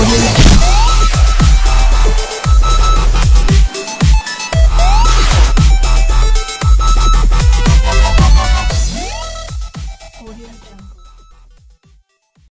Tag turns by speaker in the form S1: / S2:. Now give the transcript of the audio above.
S1: Música